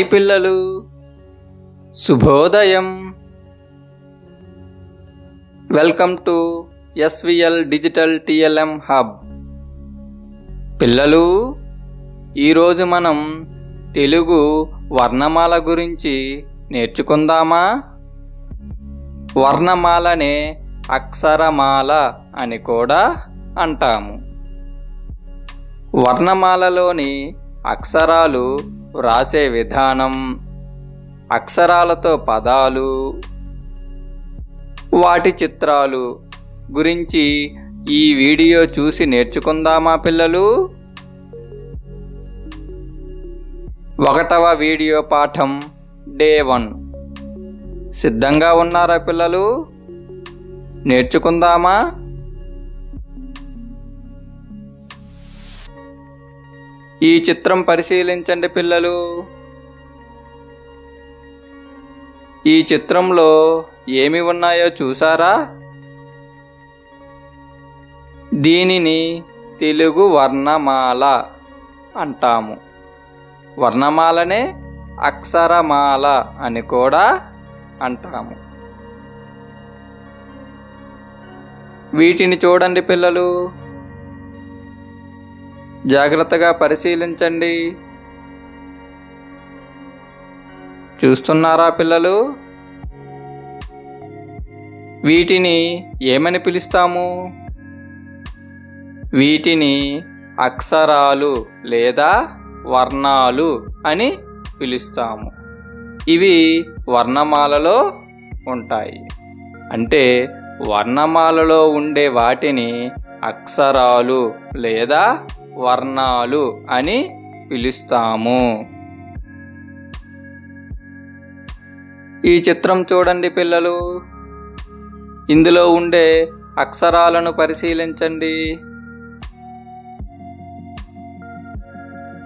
పిల్లలు శుభోదయం. Welcome to SVL digital TLM hub పిల్లలు ఈరోజు మనం తెలుగు వర్ణమాల గురించి నేర్చుకుందామా? వర్ణమాలనే అక్షరమాల అని కూడా అంటాము. వర్ణమాలలోని అక్షరాలు వ్రాసే విధానం అక్షరాలతో పదాలు వాటి చిత్రాలు గురించి ఈ వీడియో చూసి నేర్చుకుందామా పిల్లలు? ఒకటవ వీడియో పాఠం డే వన్. సిద్ధంగా ఉన్నారా పిల్లలు? నేర్చుకుందామా? ఈ చిత్రం పరిశీలించండి పిల్లలు. ఈ చిత్రంలో ఏమి ఉన్నాయో చూసారా? దీనిని తెలుగు వర్ణమాల అంటాము. వర్ణమాలనే అక్షరమాల అని కూడా అంటాము. వీటిని చూడండి పిల్లలు. జాగ్రత్తగా పరిశీలించండి. చూస్తున్నారా పిల్లలు? వీటిని ఏమని పిలుస్తాము? వీటిని అక్షరాలు లేదా వర్ణాలు అని పిలుస్తాము. ఇవి వర్ణమాలలో ఉంటాయి. అంటే వర్ణమాలలో ఉండే వాటిని అక్షరాలు లేదా వర్ణాలు అని పిలుస్తాము. ఈ చిత్రం చూడండి పిల్లలు. ఇందులో ఉండే అక్షరాలను పరిశీలించండి.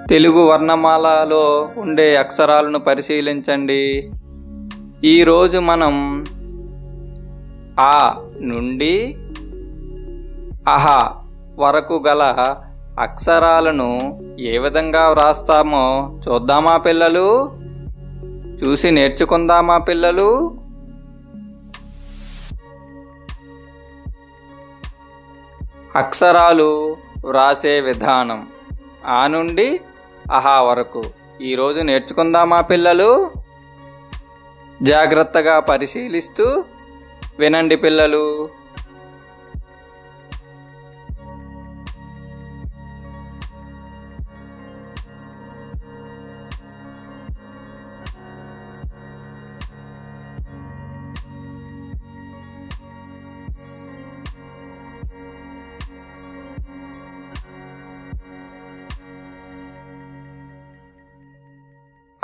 తెలుగు వర్ణమాలలో ఉండే అక్షరాలను పరిశీలించండి. ఈరోజు మనం ఆ నుండి అహ వరకు గల అక్షరాలను ఏ విధంగా వ్రాస్తామో చూద్దామా పిల్లలు? చూసి నేర్చుకుందామా పిల్లలు? అక్షరాలు వ్రాసే విధానం ఆ నుండి అహా వరకు. ఈరోజు నేర్చుకుందామా పిల్లలు? జాగ్రత్తగా పరిశీలిస్తూ వినండి పిల్లలు.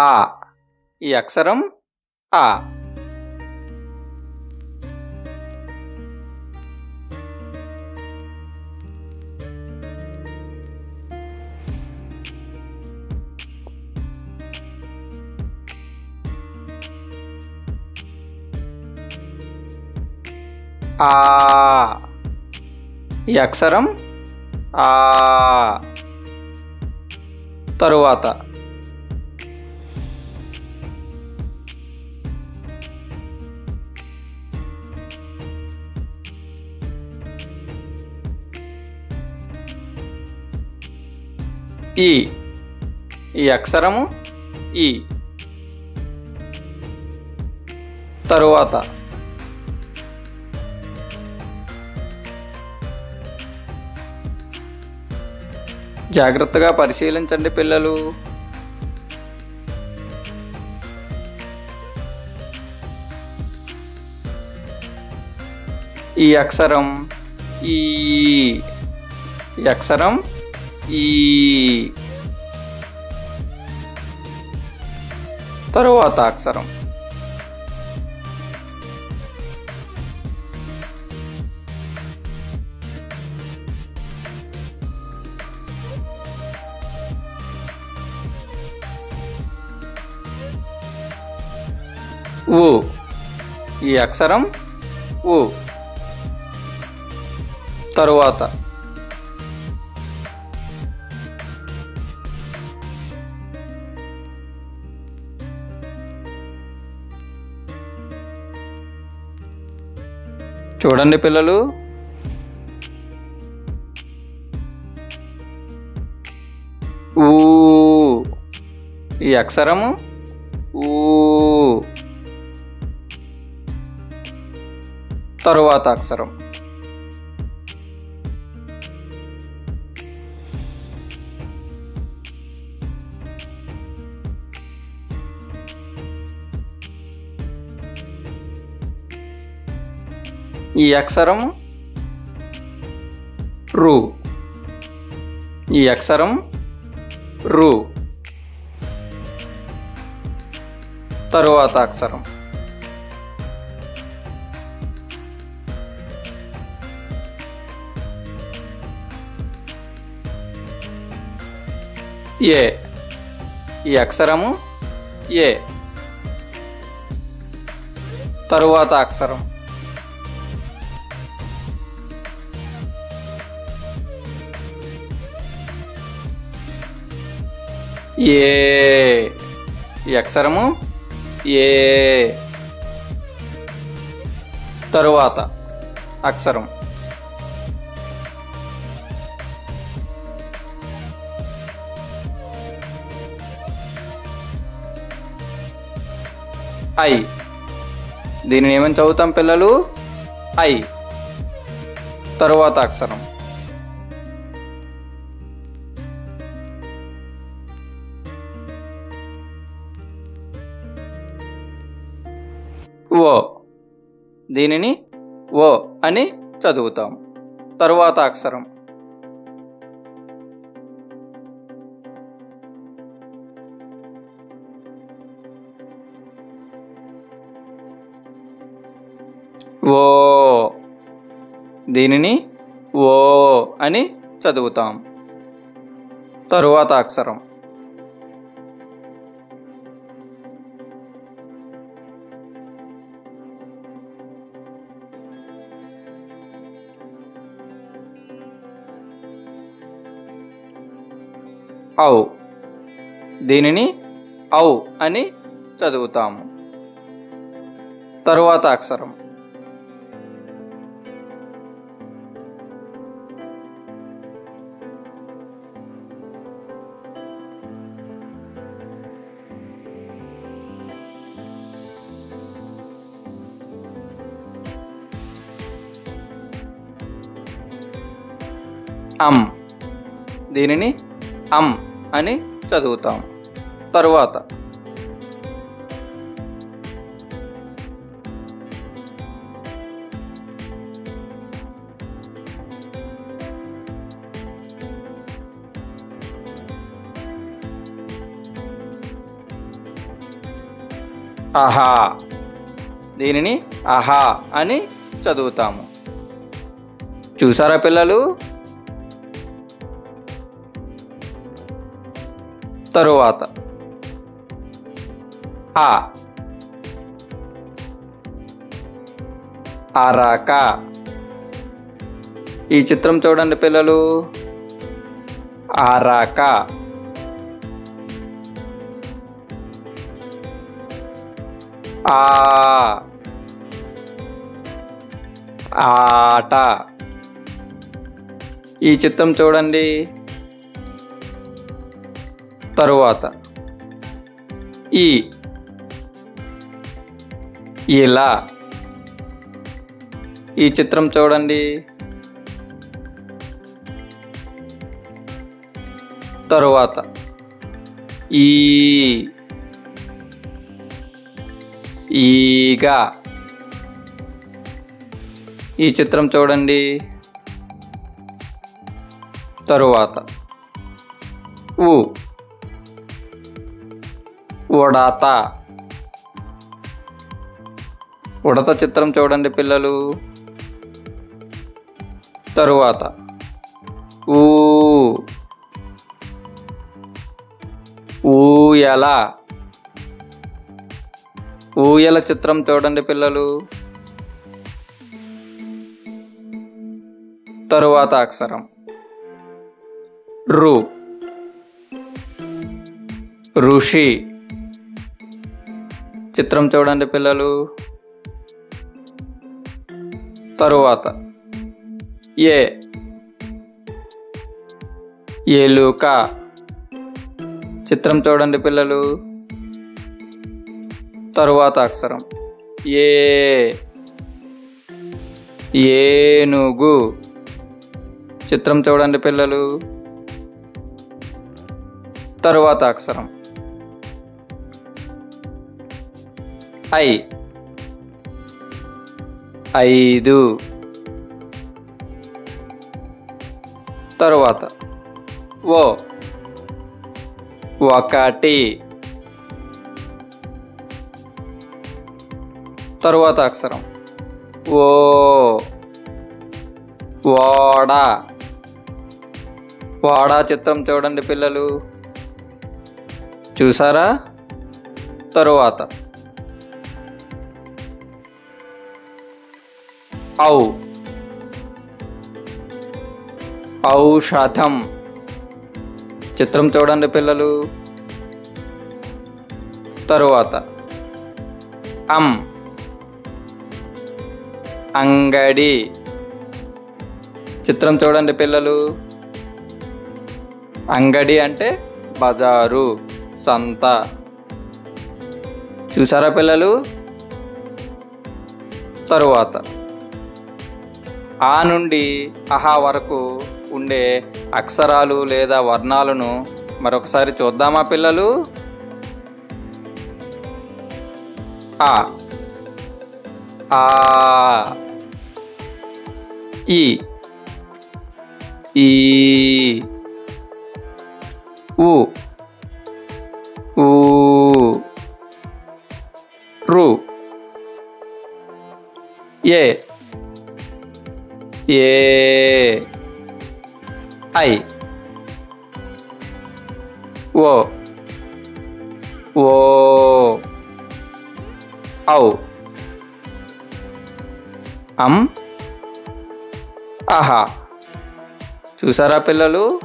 ఆ. ఈ అక్షరం ఆ. ఆ. ఈ అక్షరం ఆ. తరువాత. ఈ ఈ అక్షరము ఈ. తరువాత. జాగ్రత్తగా పరిశీలించండి పిల్లలు. ఈ అక్షరం ఈ. ఈ అక్షరం ఈ తరువాత అక్షరం ఊ ఈ అక్షరం ఊ తరువాత చూడండి పిల్లలు. ఊ. ఈ అక్షరము? ఊ. తరువాత అక్షరం. ఈ అక్షరం రు. ఈ అక్షరం రు. తరువాత అక్షరం. ఏ. ఈ అక్షరము ఏ. తరువాత అక్షరం. ఏ. ఈ అక్షరము ఏ. తరువాత అక్షరం. ఐ. దీనిని ఏమని చదువుతాం పిల్లలు? ఐ. తరువాత అక్షరం. దీనిని ఓ అని చదువుతాం. తరువాత అక్షరం. ఓ. దీనిని ఓ అని చదువుతాం. తరువాత అక్షరం. ఔ. దీనిని ఔ అని చదువుతాము. తరువాత అక్షరం. అమ్ దీనిని అమ్ అని చదువుతాం. తరువాత. అహా దీనిని అహా అని చదువుతాము. చూసారా పిల్లలు? తరువాత. ఆ అరక. ఈ చిత్రం చూడండి పిల్లలు. అరక. ఆ. ఆట. ఈ చిత్రం చూడండి. తరువాత ఈ ఇలా ఈ చిత్రం చూడండి. తరువాత ఈ ఈగా ఈ చిత్రం చూడండి. తరువాత ఉ ఉడత. ఉడత చిత్రం చూడండి పిల్లలు. తరువాత. ఊ. ఊయల. ఊయల చిత్రం చూడండి పిల్లలు. తరువాత అక్షరం. రు. ఋషి. చిత్రం చూడండి పిల్లలు. తరువాత ఏ ఎలుక చిత్రం చూడండి పిల్లలు. తరువాత అక్షరం ఏ. ఏనుగు. చిత్రం చూడండి పిల్లలు. తరువాత అక్షరం ఐ. ఐదు. తరువాత ఓ. ఒకటి. తరువాత అక్షరం ఓ. ఓడ. వాడా చిత్రం చూడండి పిల్లలు. చూసారా? తరువాత ఔ. ఔషధం. చిత్రం చూడండి పిల్లలు. తరువాత. అం. అంగడి. చిత్రం చూడండి పిల్లలు. అంగడి అంటే బజారు సంత. చూసారా పిల్లలు? తరువాత. ఆ నుండి అహా వరకు ఉండే అక్షరాలు లేదా వర్ణాలను మరొకసారి చూద్దామా పిల్లలు? ఆ. ఆ. ఈ. ఈ. ఉ ఊ. రు. ఏ. ఏ. ఐ. ఓ. ఓ. ఔ. అం. ఆహా. చూసారా పిల్లలు?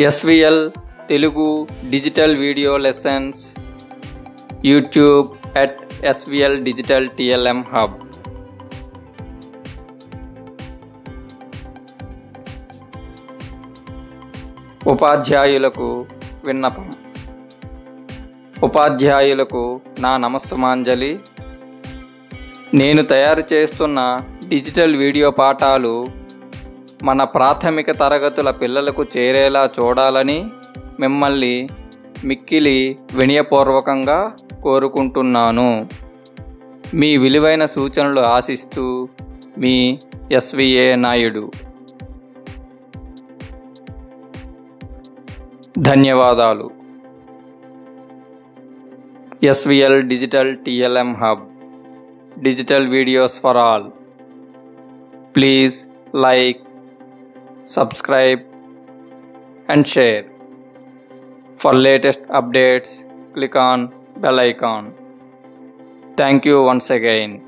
SVL Telugu digital video lessons YouTube at SVL digital TLM hub ఉపాధ్యాయులకు విన్నపం. ఉపాధ్యాయులకు నా నమస్సుమాంజలి. నేను తయారు చేస్తున్న డిజిటల్ వీడియో పాఠాలు మన ప్రాథమిక తరగతుల పిల్లలకు చేరేలా చూడాలని మిమ్మల్ని మిక్కిలి వినయపూర్వకంగా కోరుకుంటున్నాను. మీ విలువైన సూచనలు ఆశిస్తూ మీ ఎస్విఏ నాయుడు. ధన్యవాదాలు. SVL digital TLM hub. Digital videos for all. Please like subscribe and share for latest updates click on bell icon. Thank you once again